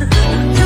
love.